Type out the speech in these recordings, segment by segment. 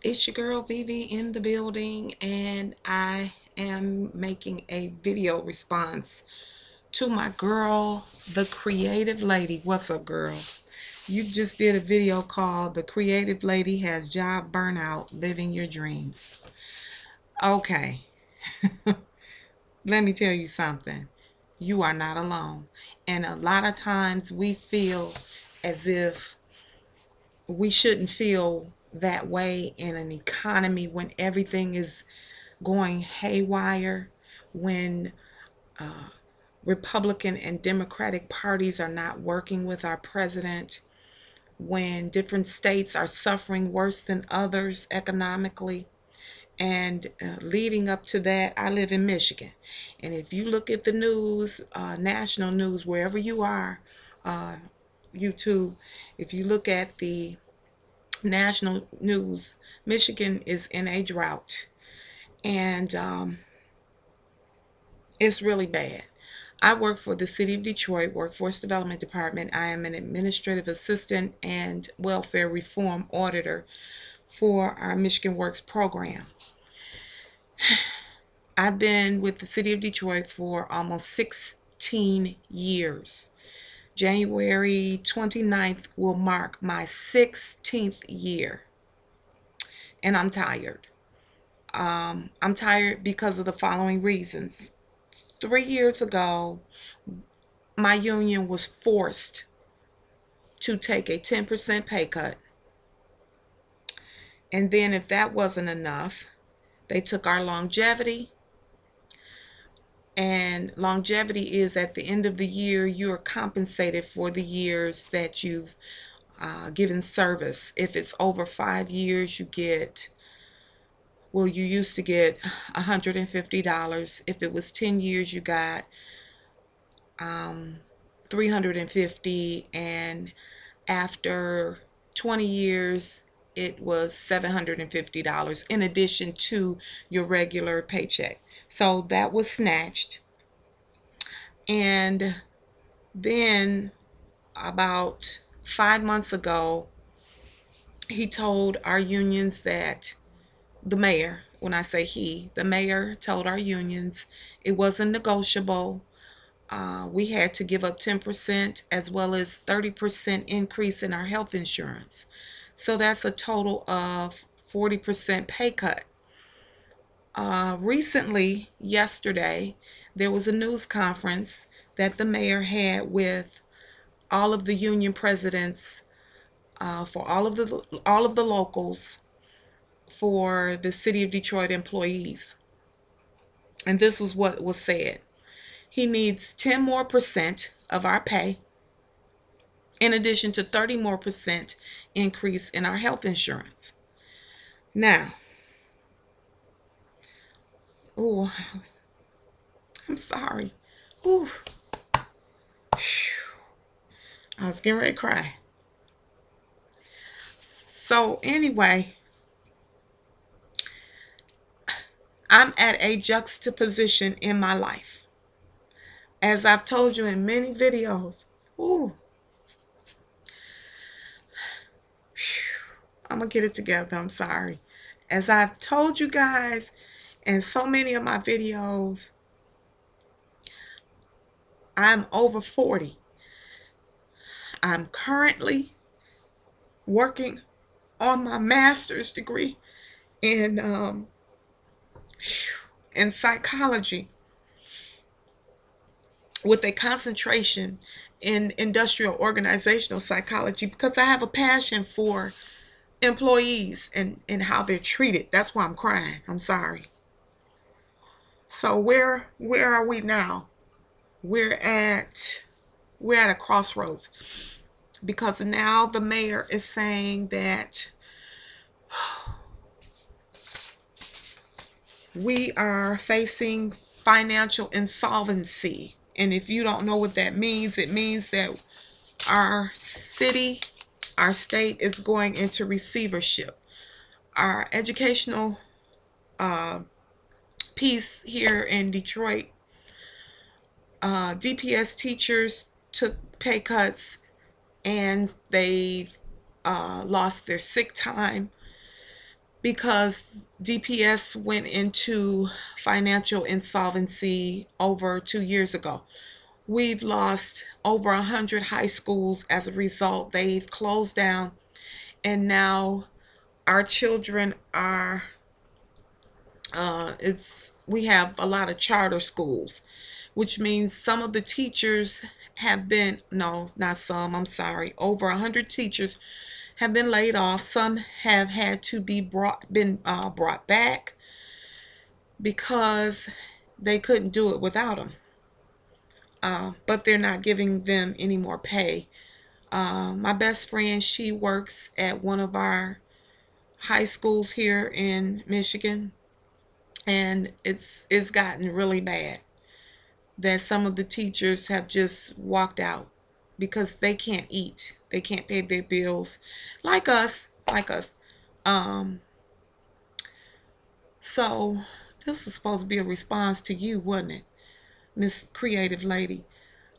It's your girl Vivi in the building, and I am making a video response to my girl, the creative lady. What's up, girl? You just did a video called The Creative Lady Has Job Burnout Living Your Dreams. Okay. Let me tell you something. You are not alone. And a lot of times we feel as if we shouldn't feel that way in an economy when everything is going haywire, when uh, Republican and Democratic parties are not working with our president, when different states are suffering worse than others economically. And uh, leading up to that, I live in Michigan. And if you look at the news, uh, national news, wherever you are, uh, YouTube, if you look at the national news, Michigan is in a drought. And um, it's really bad. I work for the City of Detroit Workforce Development Department. I am an administrative assistant and welfare reform auditor for our Michigan Works program. I've been with the City of Detroit for almost 16 years. January 29th will mark my 16th year. And I'm tired. Um, I'm tired because of the following reasons. Three years ago, my union was forced to take a 10% pay cut. And then, if that wasn't enough, they took our longevity and longevity is at the end of the year you're compensated for the years that you've uh, given service. If it's over five years you get well you used to get $150 if it was 10 years you got um, 350 and after 20 years it was $750 in addition to your regular paycheck. So that was snatched. And then about five months ago, he told our unions that the mayor, when I say he, the mayor told our unions it wasn't negotiable. Uh, we had to give up 10% as well as 30% increase in our health insurance. So that's a total of 40% pay cut. Uh, recently, yesterday, there was a news conference that the mayor had with all of the union presidents uh, for all of the all of the locals for the city of Detroit employees. And this was what was said. He needs 10 more percent of our pay in addition to 30 more percent increase in our health insurance. Now, Oh, I'm sorry. Ooh. I was getting ready to cry. So anyway, I'm at a juxtaposition in my life. As I've told you in many videos. Ooh. I'm going to get it together. I'm sorry. As I've told you guys in so many of my videos, I'm over 40. I'm currently working on my master's degree in um, in psychology with a concentration in industrial organizational psychology because I have a passion for employees and, and how they're treated. That's why I'm crying. I'm sorry. So where where are we now? We're at we're at a crossroads because now the mayor is saying that we are facing financial insolvency. And if you don't know what that means, it means that our city, our state is going into receivership. Our educational uh, piece here in Detroit. Uh, DPS teachers took pay cuts and they uh, lost their sick time. because DPS went into financial insolvency over two years ago. We've lost over a hundred high schools as a result. They've closed down, and now our children are. Uh, it's we have a lot of charter schools, which means some of the teachers have been no, not some. I'm sorry, over a hundred teachers have been laid off. Some have had to be brought been uh, brought back because they couldn't do it without them. Uh, but they're not giving them any more pay. Uh, my best friend, she works at one of our high schools here in Michigan, and it's it's gotten really bad. That some of the teachers have just walked out because they can't eat, they can't pay their bills, like us, like us. Um, so this was supposed to be a response to you, wasn't it? Miss Creative Lady.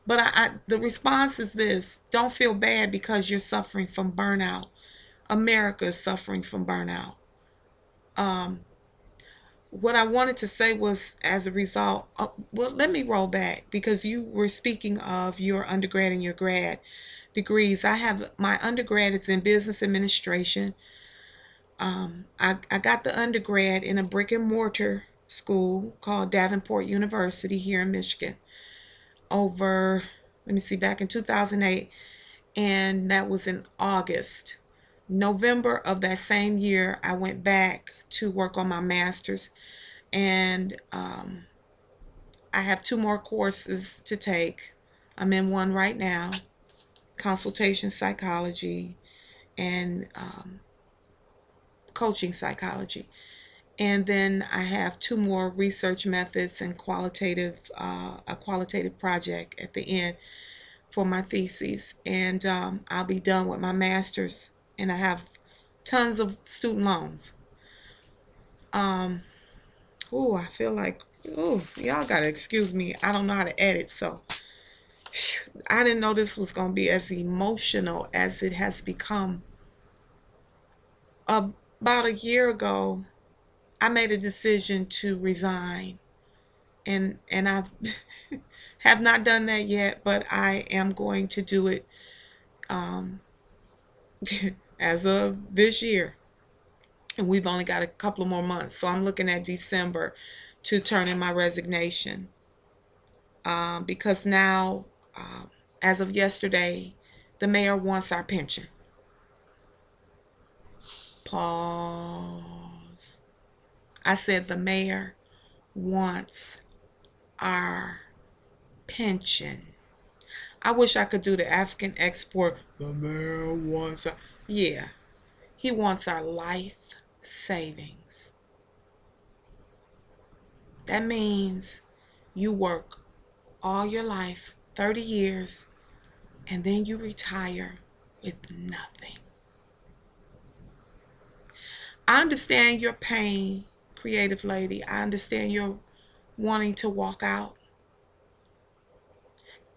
But I, I, the response is this don't feel bad because you're suffering from burnout. America is suffering from burnout. Um, what I wanted to say was as a result, uh, well, let me roll back because you were speaking of your undergrad and your grad degrees. I have my undergrad is in business administration. Um, I, I got the undergrad in a brick and mortar school called Davenport University here in Michigan over, let me see, back in 2008, and that was in August. November of that same year, I went back to work on my master's, and um, I have two more courses to take. I'm in one right now consultation psychology and um, coaching psychology. And then I have two more research methods and qualitative uh, a qualitative project at the end for my thesis. And um, I'll be done with my master's. And I have tons of student loans. Um, oh, I feel like, oh, y'all got to excuse me. I don't know how to edit, so I didn't know this was going to be as emotional as it has become. About a year ago, I made a decision to resign. And and I have not done that yet, but I am going to do it um, as of this year. And we've only got a couple more months. So I'm looking at December to turn in my resignation. Um, because now, uh, as of yesterday, the mayor wants our pension. Pause. I said the mayor wants our pension. I wish I could do the African export. The mayor wants our, yeah, he wants our life savings. That means you work all your life, 30 years, and then you retire with nothing. I understand your pain, creative lady. I understand your wanting to walk out.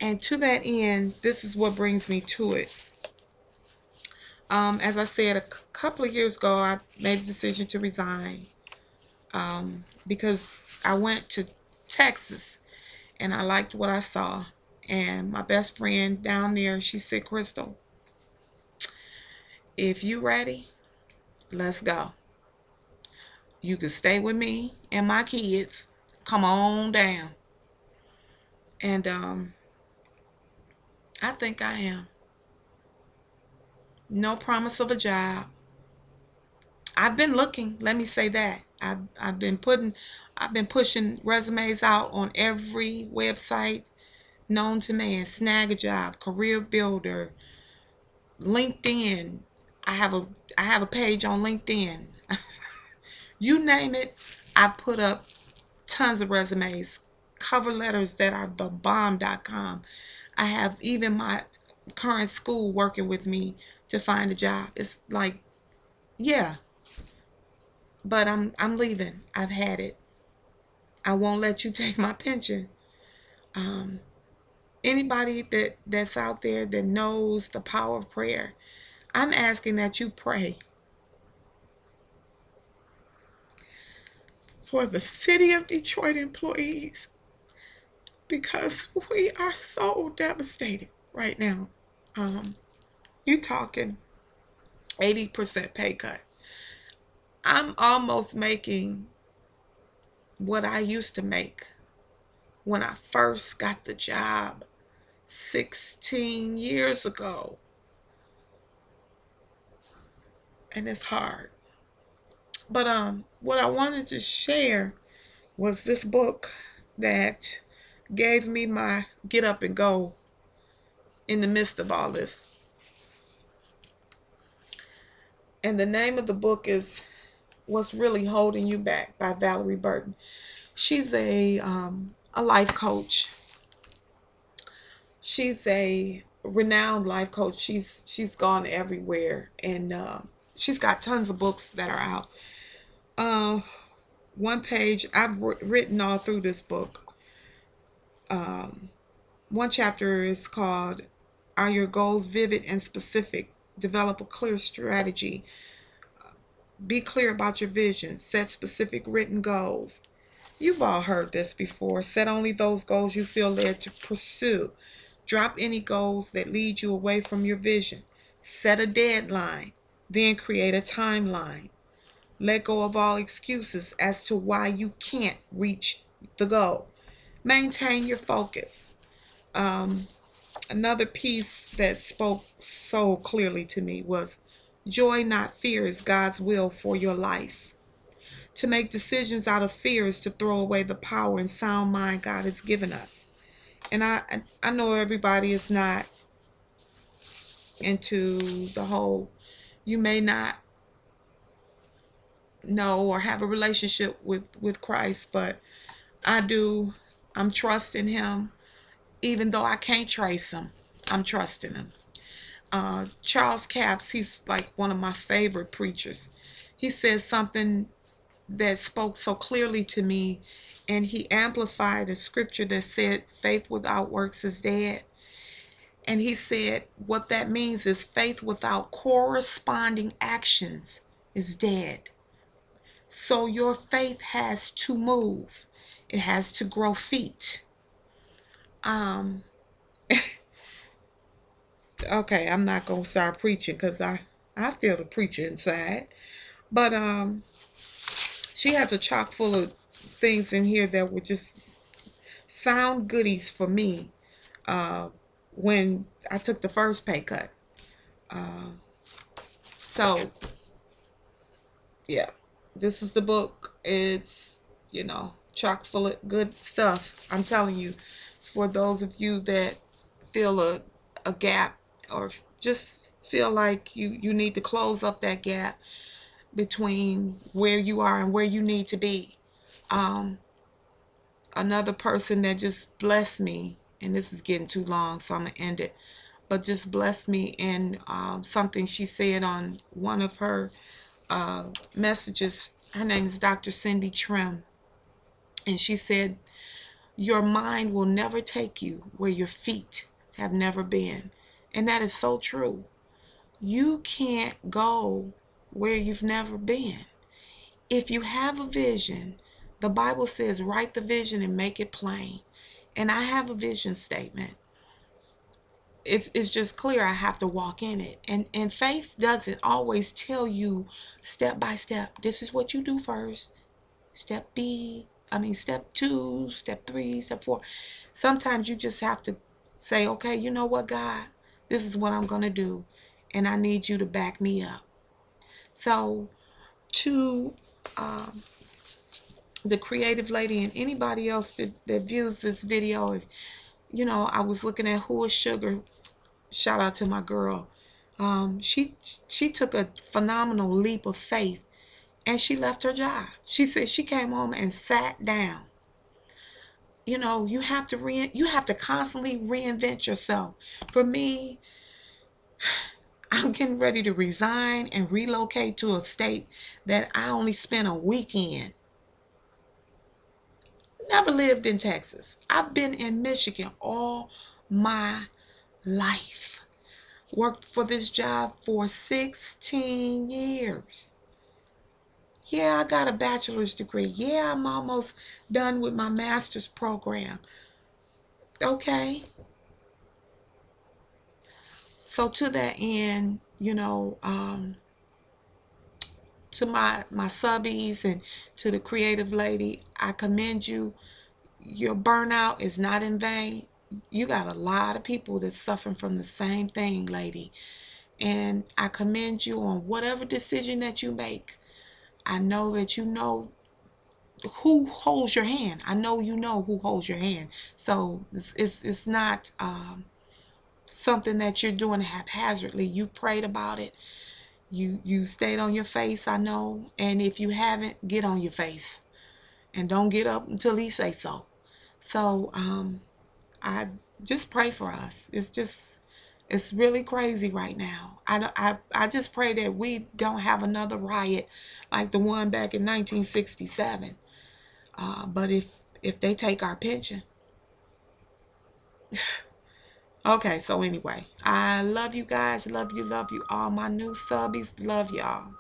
And to that end, this is what brings me to it. Um, as I said, a couple of years ago, I made a decision to resign um, because I went to Texas and I liked what I saw. And my best friend down there, she said, Crystal, if you ready, let's go. You can stay with me and my kids. Come on down. And um, I think I am. No promise of a job. I've been looking, let me say that. I've, I've been putting, I've been pushing resumes out on every website known to man. Snagajob, career builder, LinkedIn. I have a, I have a page on LinkedIn. you name it, I put up tons of resumes, cover letters that are the bomb.com. I have even my current school working with me to find a job. It's like, yeah. But I'm I'm leaving. I've had it. I won't let you take my pension. Um, anybody that that's out there that knows the power of prayer, I'm asking that you pray. for the city of Detroit employees because we are so devastated right now. Um, you talking 80% pay cut. I'm almost making what I used to make when I first got the job 16 years ago. And it's hard. But um what I wanted to share was this book that gave me my get up and go in the midst of all this. And the name of the book is What's Really Holding You Back by Valorie Burton. She's a um, a life coach. She's a renowned life coach. She's she's gone everywhere and uh, she's got tons of books that are out. Uh, one page I've written all through this book. Um, one chapter is called "Are Your Goals Vivid and Specific? Develop a clear strategy. Be clear about your vision. Set specific written goals." You've all heard this before. Set only those goals you feel led to pursue. Drop any goals that lead you away from your vision. Set a deadline, then create a timeline. Let go of all excuses as to why you can't reach the goal. Maintain your focus. Um, another piece that spoke so clearly to me was joy, not fear, is God's will for your life. To make decisions out of fear is to throw away the power and sound mind God has given us. And I, I know everybody is not into the whole, you may not know or have a relationship with, with Christ, but I do. I'm trusting him. Even though I can't trace him, I'm trusting him. Uh, Charles Capps, he's like one of my favorite preachers. He says something that spoke so clearly to me and he amplified a scripture that said faith without works is dead and he said what that means is faith without corresponding actions is dead so your faith has to move it has to grow feet um okay i'm not gonna start preaching because i i feel the preacher inside but um she has a chock full of things in here that were just sound goodies for me uh, when I took the first pay cut. Uh, so, yeah, this is the book. It's, you know, chock full of good stuff. I'm telling you, for those of you that feel a, a gap or just feel like you, you need to close up that gap, between where you are and where you need to be. Um, another person that just blessed me, and this is getting too long, so I'm going to end it, but just blessed me in um, something she said on one of her uh, messages. Her name is Dr. Cindy Trimm, And she said, Your mind will never take you where your feet have never been. And that is so true. You can't go where you've never been. If you have a vision, the Bible says, write the vision and make it plain. And I have a vision statement. It's, it's just clear I have to walk in it. And, and faith doesn't always tell you step by step. This is what you do first. Step B, I mean, step two, step three, step four. Sometimes you just have to say, okay, you know what, God? This is what I'm going to do. And I need you to back me up. So, to um, the creative lady and anybody else that, that views this video, if you know, I was looking at who is sugar. Shout out to my girl. Um, she she took a phenomenal leap of faith, and she left her job. She said she came home and sat down. You know, you have to re you have to constantly reinvent yourself. For me, I'm getting ready to resign and relocate to a state that I only spent a weekend. Never lived in Texas. I've been in Michigan all my life. Worked for this job for 16 years. Yeah, I got a bachelor's degree. Yeah, I'm almost done with my master's program. Okay. So to that end, you know, um, to my my subbies and to the creative lady, I commend you. Your burnout is not in vain. You got a lot of people that's suffering from the same thing, lady. And I commend you on whatever decision that you make. I know that you know who holds your hand. I know you know who holds your hand. So it's it's, it's not um, something that you're doing haphazardly. You prayed about it. You you stayed on your face. I know. And if you haven't, get on your face, and don't get up until He say so. So um, I just pray for us. It's just it's really crazy right now. I, I, I just pray that we don't have another riot like the one back in 1967. Uh, but if if they take our pension, okay. So anyway, I love you guys. Love you. Love you all. My new subbies. Love y'all.